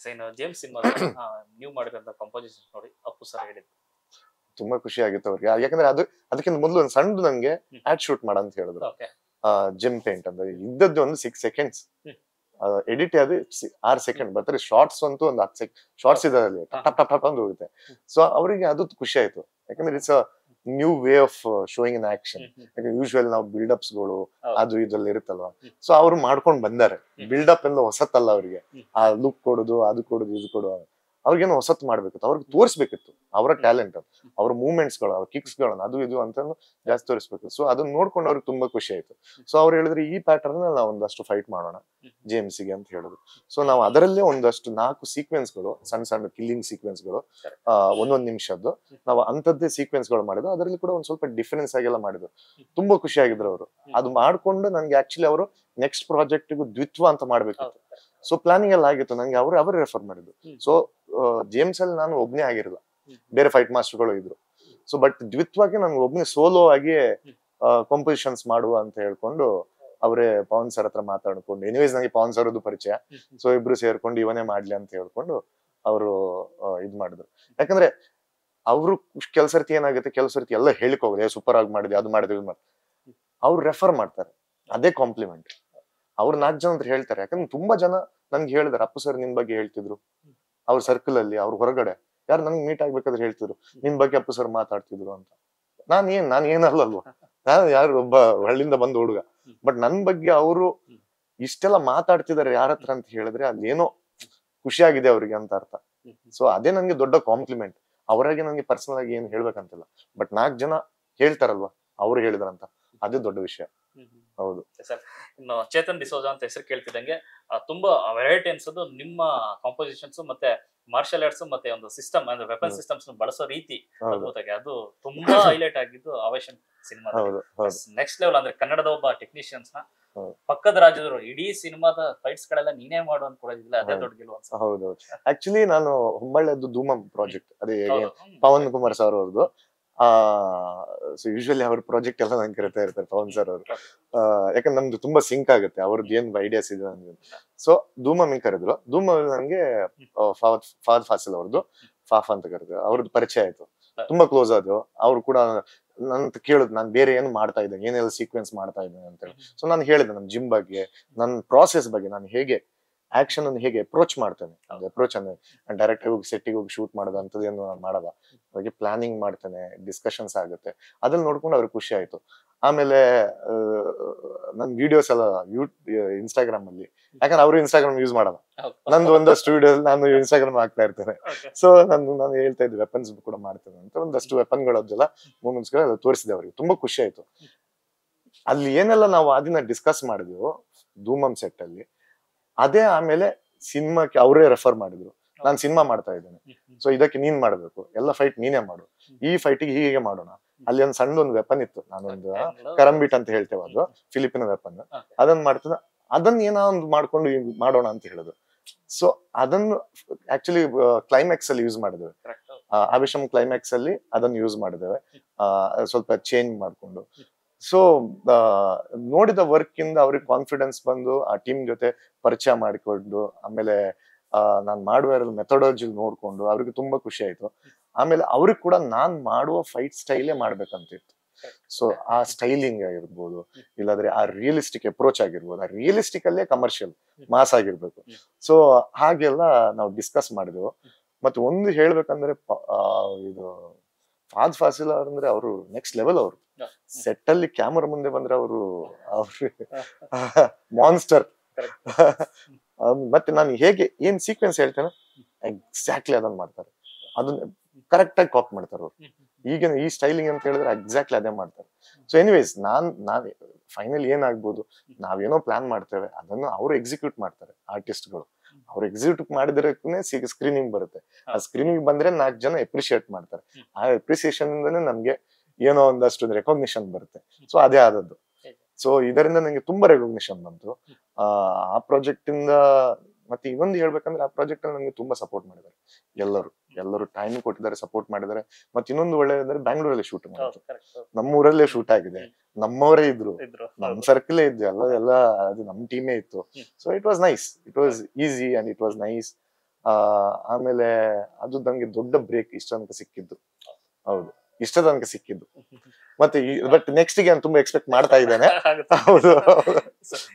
So ಇನ್ನು James cinema ನೀವು ಮಾಡಿದಂತ ಕಂಪೋಸಿಷನ್ ನೋಡಿ ಅಪ್ಪು ಸರ್ ಹೇಳಿದ್ರು ತುಂಬಾ ಖುಷಿ ಆಗಿತ್ತು ಅವ್ರಿಗೆ. ಯಾಕಂದ್ರೆ ಅದು ಅದಕ್ಕಿಂತ ಮೊದಲು ಒಂದು ಸಣ್ಣದು ನಂಗೆ ಆಡ್ ಶೂಟ್ ಮಾಡ ಅಂತ ಹೇಳಿದ್ರು. ಜಿಮ್ ಪೇಂಟ್ ಅಂದ್ರೆ ಇದ್ದದ್ದು ಒಂದು ಸಿಕ್ಸ್ ಸೆಕೆಂಡ್ಸ್. ಎಡಿಟ್ ಅದು ಆರ್ ಸೆಕೆಂಡ್ ಬರ್ತಾರೆ ಶಾರ್ಟ್ಸ್ ಅಂತೂ ಒಂದು ಹತ್ತು ಸೆಕೆಂಡ್ ಶಾರ್ಟ್ಸ್ ಇದೆ ಅಲ್ಲಿ ಹಾ. ಟಪ್ ಟಪ್ ಟಪ್ ಅಂತ ಹೋಗುತ್ತೆ. ಸೊ ಅವರಿಗೆ ಅದು ಖುಷಿ ಆಯ್ತು. ಯಾಕಂದ್ರೆ it's new way of showing in action ಯಾಕಂದ್ರೆ ಯೂಶುವಲ್ ನಾವು ಬಿಲ್ಡಪ್ಸ್ಗಳು ಅದು ಇದ್ರಲ್ಲಿ ಇರುತ್ತಲ್ವಾ. ಸೊ ಅವ್ರು ಮಾಡ್ಕೊಂಡ್ ಬಂದಾರೆ. ಬಿಲ್ಡಪ್ ಎಲ್ಲ ಹೊಸತಲ್ಲ ಅವ್ರಿಗೆ. ಆ ಲುಕ್ ಕೊಡೋದು ಅದು ಕೊಡೋದು ಇದು ಕೊಡುದು ಅವ್ರಿಗೇನೋ ಹೊಸತ್ ಮಾಡ್ಬೇಕಿತ್ತು. ಅವ್ರಿಗೆ ತೋರಿಸ್ಬೇಕಿತ್ತು. ಅವರ ಟ್ಯಾಲೆಂಟ್ ಅದು. ಅವ್ರ ಮೂವ್ಮೆಂಟ್ಸ್ಗಳು ಅವ್ರ ಕಿಕ್ಸ್ ಗಳನ್ನ ಅದು ಇದು ಅಂತ ಜಾಸ್ತಿ ತೋರಿಸ್ಬೇಕು ಸೊ ಅದನ್ನ ನೋಡ್ಕೊಂಡು ಅವ್ರಿಗೆ ತುಂಬಾ ಖುಷಿ ಆಯ್ತು. ಸೊ ಅವ್ರು ಹೇಳಿದ್ರೆ ಈ ಪ್ಯಾಟರ್ನ್ ನಾವು ಒಂದಷ್ಟು ಫೈಟ್ ಮಾಡೋಣ ಜೇಮ್ಸ್ಗೆ ಅಂತ ಹೇಳಿದ್ರು. ಸೊ ನಾವು ಅದರಲ್ಲೇ ಒಂದಷ್ಟು ನಾಲ್ಕು ಸೀಕ್ವೆನ್ಸ್ಗಳು ಸಣ್ಣ ಸಣ್ಣ ಕಿಲ್ಲಿಂಗ್ ಸೀಕ್ವೆನ್ಸ್ಗಳು ಆ, ಒಂದೊಂದ್ ನಿಮಿಷದ್ದು ನಾವು ಅಂತದ್ದೇ ಸೀಕ್ವೆನ್ಸ್ಗಳು ಮಾಡಿದ್ರು. ಅದರಲ್ಲಿ ಕೂಡ ಒಂದು ಸ್ವಲ್ಪ ಡಿಫರೆನ್ಸ್ ಆಗೆಲ್ಲ ಮಾಡಿದ್ರು. ತುಂಬಾ ಖುಷಿ ಆಗಿದ್ರು ಅವರು. ಅದು ಮಾಡ್ಕೊಂಡು ನನ್ಗೆ ಆಕ್ಚುಲಿ ಅವರು ನೆಕ್ಸ್ಟ್ ಪ್ರಾಜೆಕ್ಟ್ಗೂ ದ್ವಿತ್ವ ಅಂತ ಮಾಡ್ಬೇಕಿತ್ತು. ಸೊ ಪ್ಲಾನಿಂಗ್ ಎಲ್ಲ ಆಗಿತ್ತು. ನಂಗೆ ಅವರು ಅವರು ರೆಫರ್ ಮಾಡಿದ್ರು. ಸೊ ಜೇಮ್ಸ್ ಅಲ್ಲಿ ನಾನು ಒಬ್ನೇ ಆಗಿರಲ್ಲ ಬೇರೆ ಫೈಟ್ ಮಾಸ್ಟರ್ಗಳು ಇದ್ರು. ಸೊ ಬಟ್ ದ್ವಿತ್ವಾಗಿ ನನ್ಗೆ ಒಬ್ನೇ ಸೋಲೋ ಆಗಿ ಕಾಂಪೋಸಿಷನ್ಸ್ ಮಾಡುವ ಅಂತ ಹೇಳ್ಕೊಂಡು ಅವರೇ ಪವನ್ ಸರ್ ಹತ್ರ ಮಾತಾಡ್ಕೊಂಡು ಎನಿವೇಸ್ ನನಗೆ ಪವನ್ ಸರ್ ಪರಿಚಯ. ಸೊ ಇಬ್ರು ಸೇರ್ಕೊಂಡು ಇವನೇ ಮಾಡ್ಲಿ ಅಂತ ಹೇಳ್ಕೊಂಡು ಅವರು ಇದ್ ಮಾಡಿದ್ರು. ಯಾಕಂದ್ರೆ ಅವರು ಕೆಲಸ ಸರ್ತಿ ಏನಾಗುತ್ತೆ ಕೆಲಸ ಸರ್ತಿ ಎಲ್ಲ ಹೇಳಿಕ್ ಹೋಗಿದೆ ಸೂಪರ್ ಆಗಿ ಮಾಡಿದೆ ಅದು ಮಾಡಿದ್ವಿ ಅವ್ರು ರೆಫರ್ ಮಾಡ್ತಾರೆ. ಅದೇ ಕಾಂಪ್ಲಿಮೆಂಟ್ ಅವ್ರು ನಾಲ್ಕು ಜನ ಅಂತ ಹೇಳ್ತಾರೆ. ಯಾಕಂದ್ರೆ ತುಂಬಾ ಜನ ನನ್ಗೆ ಹೇಳಿದಾರೆ, ಅಪ್ಪು ಸರ್ ನಿನ್ ಬಗ್ಗೆ ಹೇಳ್ತಿದ್ರು. ಅವ್ರ ಸರ್ಕಲ್ ಅಲ್ಲಿ, ಅವ್ರ ಹೊರಗಡೆ. ಯಾರು ನನ್ಗೆ ಮೀಟ್ ಆಗ್ಬೇಕಾದ್ರೆ ಹೇಳ್ತಿದ್ರು. ನಿನ್ ಬಗ್ಗೆ ಅಪ್ಪು ಸರ್ ಮಾತಾಡ್ತಿದ್ರು ಅಂತ. ನಾನ್ ಏನ್, ನಾನ್ ಏನಲ್ಲಲ್ವಾ ನಾನು ಯಾರು ಒಬ್ಬ ಹಳ್ಳಿಯಿಂದ ಬಂದ ಹುಡುಗ. ಬಟ್ ನನ್ ಬಗ್ಗೆ ಅವರು ಇಷ್ಟೆಲ್ಲ ಮಾತಾಡ್ತಿದಾರೆ ಯಾರ ಹತ್ರ ಅಂತ ಹೇಳಿದ್ರೆ ಅದೇನೋ ಖುಷಿಯಾಗಿದೆ ಅವ್ರಿಗೆ ಅಂತ ಅರ್ಥ. ಸೊ ಅದೇ ನನ್ಗೆ ದೊಡ್ಡ ಕಾಂಪ್ಲಿಮೆಂಟ್ ಅವರಾಗೆ ನಂಗೆ ಪರ್ಸನಲ್ ಆಗಿ ಏನು ಹೇಳ್ಬೇಕಂತಿಲ್ಲ. ಬಟ್ ನಾಲ್ಕು ಜನ ಹೇಳ್ತಾರಲ್ವಾ? ಅವ್ರು ಹೇಳಿದ್ರಂತ. ಅದೇ ದೊಡ್ಡ ವಿಷಯ. ಹೌದು. ಸರ್ ಇನ್ನು ಚೇತನ್ ಡಿಸೋಜಾ ಅಂತ ಹೆಸರು ಕೇಳ್ತಿದ್ದಂಗೆ ತುಂಬಾ ವೆರೈಟಿ ಅನ್ಸೋದು ನಿಮ್ಮ ಕಾಂಪೋಸಿಷನ್ಸ್ ಮತ್ತೆ ಮಾರ್ಷಲ್ ಆರ್ಟ್ಸ್ ಮತ್ತೆ ಒಂದು ಸಿಸ್ಟಮ್ ಅಂದ್ರೆ ವೆಪನ್. ಸಿಸ್ಟಮ್ಸ್ ಬಳಸೋ ರೀತಿ ಅದ್ಭುತಕ್ಕೆ ಅದ್ಭುತವಾಗಿ. ಅದು ತುಂಬಾ ಹೈಲೈಟ್ ಆಗಿದ್ದು ಅವೇಶನ್ ಸಿನಿಮಾ ನೆಕ್ಸ್ಟ್ ಲೆವೆಲ್ ಅಂದ್ರೆ ಕನ್ನಡದ ಒಬ್ಬ ಟೆಕ್ನಿಷಿಯನ್ಸ್ನ. ಪಕ್ಕದ ರಾಜ್ಯದವರು ಇಡೀ ಸಿನಿಮಾದ ಫೈಟ್ಸ್ ಗಳೆಲ್ಲ ನೀನೇ ಮಾಡು ಅಂತ ಕೊಡೋದಿಲ್ಲ ಅದೇ ದೊಡ್ಡ ಗೆಲುವು ಹೌದು ಆಕ್ಚುಲಿ ನಾನು ಹುಬ್ಬಳ್ಳಿಯದ್ದು ಧೂಮಂ ಪ್ರಾಜೆಕ್ಟ್ ಅದೇ ಪವನ್ ಕುಮಾರ್ ಸರ್ ಅವ್ರದ್ದು. ಸೊ ಯೂಶಲಿ ಅವ್ರ ಪ್ರಾಜೆಕ್ಟ್ ಎಲ್ಲ ನಂಗೆ ಕರಿತಾ ಇರ್ತಾರೆ ಪವನ್ ಸರ್ ಅವರು. ಯಾಕಂದ್ರೆ ನಮ್ದು ತುಂಬಾ ಸಿಂಕ್ ಆಗುತ್ತೆ, ಅವ್ರದ್ದು ಏನ್ ಐಡಿಯಾಸ್ ಇದೆ ನನಗೆ ಸೊ ಧೂಮಮಿಂಗ್ ಕರೆದ್ರು. ಧೂಮಲ್ಲಿ ನನಗೆ ಫಾದ್ ಫಾಸಿಲ್ ಅವ್ರದ್ದು ಫಾಫ್ ಅಂತ ಕರೆದ್ರು. ಅವ್ರದ್ದು ಪರಿಚಯ ಆಯ್ತು. ತುಂಬಾ ಕ್ಲೋಸ್ ಆದ್ರು ಅವ್ರು ಕೂಡ ನನ್ನ ಕೇಳುದು, ನಾನು ಬೇರೆ ಏನು ಮಾಡ್ತಾ ಇದ್ದೇನೆ, ಏನೆಲ್ಲ ಸೀಕ್ವೆನ್ಸ್ ಮಾಡ್ತಾ ಇದ್ದೇನೆ ಅಂತ ಹೇಳಿ. ಸೊ ನಾನು ಹೇಳಿದೆ ನನ್ನ ಜಿಮ್ ಬಗ್ಗೆ ನನ್ನ ಪ್ರಾಸೆಸ್ ಬಗ್ಗೆ, ನಾನು ಹೇಗೆ ಆಕ್ಷನ್ ಅನ್ನು ಹೇಗೆ ಅಪ್ರೋಚ್ ಮಾಡ್ತೇನೆ? ಅಪ್ರೋಚ್ ಅಂದ್ರೆ ಡೈರೆಕ್ಟ್ ಹೋಗಿ ಸೆಟ್ಟಿಗೆ ಹೋಗಿ ಶೂಟ್ ಮಾಡೋದು ಅಂತದೇನು ನಾನು ಮಾಡಲ್ಲ. ಹಾಗೆ ಪ್ಲಾನಿಂಗ್ ಮಾಡ್ತೇನೆ ಡಿಸ್ಕಷನ್ಸ್ ಆಗುತ್ತೆ. ಅದನ್ನ ನೋಡ್ಕೊಂಡು ಅವ್ರಿಗೆ ಖುಷಿ ಆಯ್ತು. ಆಮೇಲೆ ನನ್ ವಿಡಿಯೋಸ್ ಎಲ್ಲ ಯೂಟ್ಯೂಬ್ ಇನ್ಸ್ಟಾಗ್ರಾಮ್ ಅಲ್ಲಿ. ಯಾಕಂದ್ರೆ ಅವರು ಇನ್ಸ್ಟಾಗ್ರಾಮ್ ಯೂಸ್ ಮಾಡಲ್ಲ. ನಂದು ಒಂದಷ್ಟು ವಿಡಿಯೋಸ್ ನಾನು ಇನ್ಸ್ಟಾಗ್ರಾಮ್ ಹಾಕ್ತಾ ಇರ್ತೇನೆ. ಸೊ ನಾನು ನಾನು ಹೇಳ್ತಾ ಇದ್ದೆ ವೆಪನ್ಸ್ ಕೂಡ ಮಾಡ್ತೇನೆ ಅಂತ. ಒಂದಷ್ಟು ವೆಪನ್ಗಳದ್ದೆಲ್ಲ ಮೂಮೆಂಟ್ಸ್ ತೋರಿಸಿದೆ ಅವ್ರಿಗೆ. ತುಂಬಾ ಖುಷಿ ಆಯ್ತು. ಅಲ್ಲಿ ಏನೆಲ್ಲ ನಾವು ದಿನ ಡಿಸ್ಕಸ್ ಮಾಡಿದ್ವಿ ಧೂಮಮ್ ಸೆಟ್ ಅಲ್ಲಿ ಅದೇ ಆಮೇಲೆ ಸಿನಿಮಾಕ್ಕೆ ಅವರೇ ರೆಫರ್ ಮಾಡಿದ್ರು. ನಾನು ಸಿನಿಮಾ ಮಾಡ್ತಾ ಇದ್ದೇನೆ. ಸೊ ಇದಕ್ಕೆ ನೀನ್ ಮಾಡ್ಬೇಕು. ಎಲ್ಲ ಫೈಟ್ ನೀನೇ ಮಾಡು. ಈ ಫೈಟಿಗೆ ಹೀಗೆ ಮಾಡೋಣ. ಅಲ್ಲಿ ಒಂದು ಸಣ್ಣ ಒಂದು ವೆಪನ್ ಇತ್ತು. ನಾನೊಂದು ಕರಂಬಿಟ್ ಅಂತ ಹೇಳ್ತೇವೆ ಅದು ಫಿಲಿಪಿನ ವೆಪನ್. ಅದನ್ನ ಮಾಡ್ತದ ಅದನ್ನ ಏನೋ ಒಂದು ಮಾಡ್ಕೊಂಡು ಮಾಡೋಣ ಅಂತ ಹೇಳುದು ಸೊ ಅದನ್ನು ಆಕ್ಚುಲಿ ಕ್ಲೈಮ್ಯಾಕ್ಸ್ ಅಲ್ಲಿ ಯೂಸ್ ಮಾಡಿದ್ದೇವೆ. ಅಭಿಷಮ್ ಕ್ಲೈಮ್ಯಾಕ್ಸ್ ಅಲ್ಲಿ ಅದನ್ನು ಯೂಸ್ ಮಾಡಿದ್ದೇವೆ. ಸ್ವಲ್ಪ ಚೇಂಜ್ ಮಾಡ್ಕೊಂಡು. ಸೊ ನೋಡಿದ ವರ್ಕ್ ಇಂದ ಅವ್ರಿಗೆ ಕಾನ್ಫಿಡೆನ್ಸ್ ಬಂದು ಆ ಟೀಮ್ ಜೊತೆ ಪರಿಚಯ ಮಾಡಿಕೊಂಡು, ಆಮೇಲೆ ನಾನು ಮಾಡುವ ಮೆಥಡಾಲಜಿ ನೋಡ್ಕೊಂಡು ಅವ್ರಿಗೆ ತುಂಬಾ ಖುಷಿ ಆಯ್ತು. ಆಮೇಲೆ ಅವ್ರಿಗೆ ಕೂಡ ನಾನ್ ಮಾಡುವ ಫೈಟ್ ಸ್ಟೈಲೇ ಮಾಡ್ಬೇಕಂತಿತ್ತು. ಸೊ ಆ ಸ್ಟೈಲಿಂಗ್ ಆಗಿರ್ಬೋದು, ಇಲ್ಲಾದ್ರೆ ಆ ರಿಯಲಿಸ್ಟಿಕ್ ಅಪ್ರೋಚ್ ಆಗಿರ್ಬೋದು, ಆ ರಿಯಲಿಸ್ಟಿಕ್ ಅಲ್ಲೇ ಕಮರ್ಷಿಯಲ್ ಮಾಸ್ ಆಗಿರ್ಬೇಕು. ಸೊ ಹಾಗೆಲ್ಲ ನಾವು ಡಿಸ್ಕಸ್ ಮಾಡಿದೆವು. ಮತ್ತೆ ಒಂದು ಹೇಳ್ಬೇಕಂದ್ರೆ ಇದು ಫಾದ್ ಫಾಸಿಲ್ ಅಂದ್ರೆ ಅವರು ನೆಕ್ಸ್ಟ್ ಲೆವೆಲ್ ಅವರು. ಸೆಟ್ ಅಲ್ಲಿ ಕ್ಯಾಮರಾ ಮುಂದೆ ಬಂದ್ರೆ ಅವರು ಅವ್ರು ಮಾನ್ಸ್ಟರ್ ಮತ್ತೆ ನಾನು ಹೇಗೆ ಏನ್ ಸೀಕ್ವೆನ್ಸ್ ಹೇಳ್ತೇನೆ? ಎಕ್ಸಾಕ್ಟ್ಲಿ ಅದನ್ನ ಮಾಡ್ತಾರೆ. ಅದನ್ನ ಕರೆಕ್ಟ್ ಆಗಿ ಕಾಪ್ ಮಾಡ್ತಾರೆ ಅವ್ರು. ಈಗಿನ ಈ ಸ್ಟೈಲಿಂಗ್ ಅಂತ ಹೇಳಿದ್ರೆ ಎಕ್ಸಾಕ್ಟ್ಲಿ ಅದೇ ಮಾಡ್ತಾರೆ. ಸೊ ಎನಿವೇಸ್ ನಾನ್ ನಾನ್ ಫೈನಲ್ ಏನಾಗ್ಬೋದು? ನಾವೇನೋ ಪ್ಲಾನ್ ಮಾಡ್ತೇವೆ. ಅದನ್ನು ಅವರು ಎಕ್ಸಿಕ್ಯೂಟ್ ಮಾಡ್ತಾರೆ ಆರ್ಟಿಸ್ಟ್ಗಳು ಅವ್ರು ಎಕ್ಸಿಕ್ಯೂಟ್ ಮಾಡಿದ್ರೆ ಸ್ಕ್ರೀನಿಂಗ್ ಬರುತ್ತೆ. ಆ ಸ್ಕ್ರೀನಿಂಗ್ ಬಂದ್ರೆ ನಾಲ್ಕು ಜನ ಎಪ್ರಿಶಿಯೇಟ್ ಮಾಡ್ತಾರೆ. ಆ ಎಪ್ರಿಸಿಯೇಷನ್ ಇಂದನೇ ನಮ್ಗೆ ಏನೋ ಒಂದಷ್ಟು ರೆಕಾಗ್ನಿಷನ್ ಬರುತ್ತೆ. ಸೊ ಅದೇ ಆದದ್ದು. ಸೊ ಇದರಿಂದ ನಂಗೆ ತುಂಬಾ ರೆಕಾಗ್ನಿಷನ್ ಬಂತು. ಆ, ಆ ಪ್ರಾಜೆಕ್ಟ್ ಇಂದ ಮತ್ತೆ ಇನ್ನೊಂದು ಹೇಳ್ಬೇಕಂದ್ರೆ ಆ ಪ್ರಾಜೆಕ್ಟ್ ಅಲ್ಲಿ ನಂಗೆ ತುಂಬಾ ಸಪೋರ್ಟ್ ಮಾಡಿದ್ದಾರೆ. ಎಲ್ಲರೂ. ಎಲ್ಲರೂ ಟೈಮ್ ಕೊಟ್ಟಿದ್ದಾರೆ ಸಪೋರ್ಟ್ ಮಾಡಿದ್ದಾರೆ. ಮತ್ತೆ ಇನ್ನೊಂದು ಒಳ್ಳೆಯದಂದ್ರೆ ಬ್ಯಾಂಗ್ಳೂರಲ್ಲಿ ಶೂಟ್ ಮಾಡಿದ್ರು ನಮ್ಮೂರಲ್ಲೇ ಶೂಟ್ ಆಗಿದೆ. ನಮ್ಮವರೇ ಇದ್ರು. ನಮ್ ಸರ್ಕಲ್ ಇದ್ರು ಎಲ್ಲ ಎಲ್ಲ ಅದು ನಮ್ ಟೀಮೇ ಇತ್ತು. So it was nice it was easy and it was nice ಆ, ಆಮೇಲೆ ಅದು ನಂಗೆ ದೊಡ್ಡ ಬ್ರೇಕ್ ಇಷ್ಟ ತನಕ ಸಿಕ್ಕಿದ್ದು. ಹೌದು. ಇಷ್ಟ ತನಕ ಸಿಕ್ಕಿದ್ದು. ಮತ್ತೆ ಬಟ್ ನೆಕ್ಸ್ಟ್ಗೆ ನಾನು ತುಂಬಾ ಎಕ್ಸ್ಪೆಕ್ಟ್ ಮಾಡ್ತಾ ಇದ್ದೇನೆ. ಹೌದು